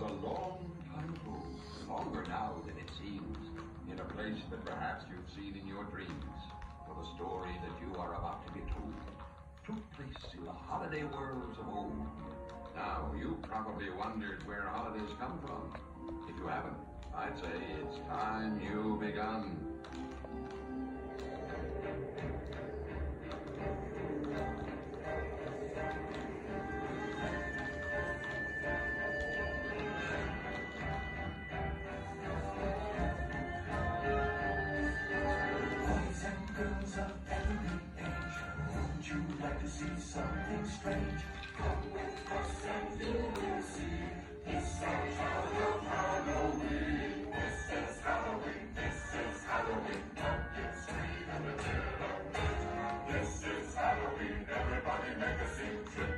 a long time ago, longer now than it seems, in a place that perhaps you've seen in your dreams, for the story that you are about to be told took place in the holiday worlds of old. Now, you probably wondered where holidays come from. If you haven't, I'd say it's time you begun. Girls of every age, wouldn't you like to see something strange? Come with us and you will see. Town of Halloween. This is Halloween. This is Halloween. Pumpkin scream in the dead. This is Halloween. Everybody make a scene.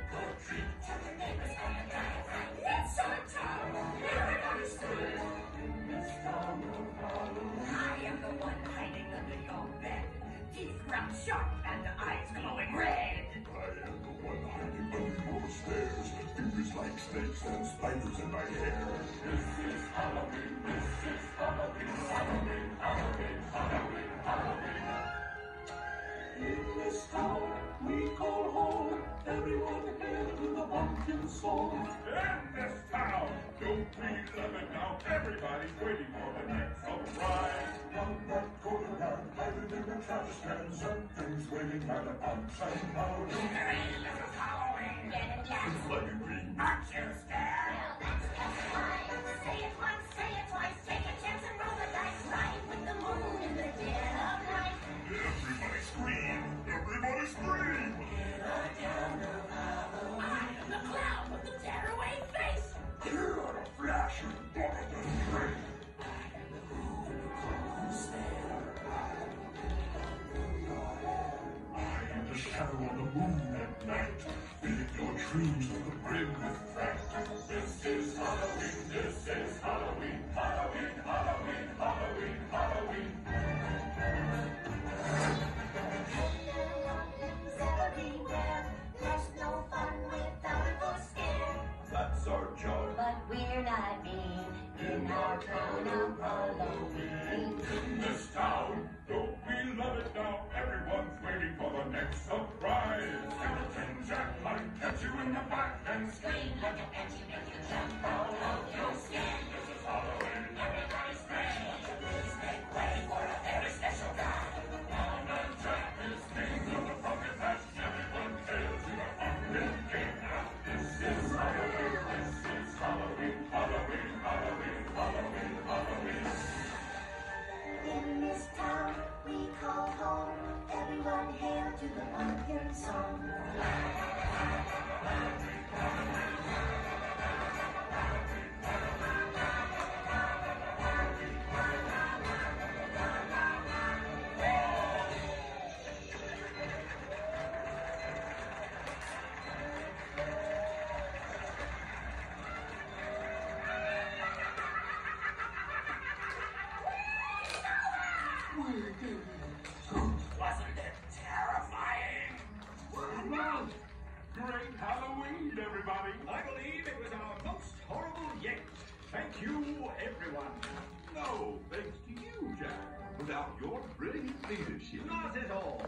Sharp and the eyes glowing red. I am the one hiding under your stairs. Fingers like snakes and spiders in my hair. This is Halloween. This is Halloween. Halloween. Halloween. Halloween. Halloween. In this town we call home. Everyone hail to the pumpkin song. In this town, don't we love it now? Everybody's waiting for the next in the trash can, something's waiting at the punch and this is Halloween. Get it, yes. Bloody green. Aren't you shadow on the moon at night. Fill your dreams to the brim with fright. This is Halloween, this is Halloween, Halloween, Halloween, Halloween, Halloween. That's our job. But we're not mean in our town of Halloween. In this town, it now? Everyone's waiting for the next surprise. Skeleton Jack might catch you in the back and Scream like a to the pumpkin song. Wasn't it Great Halloween, everybody. I believe it was our most horrible yet. Thank you, everyone. No, thanks to you, Jack. Without your brilliant leadership. Not at all.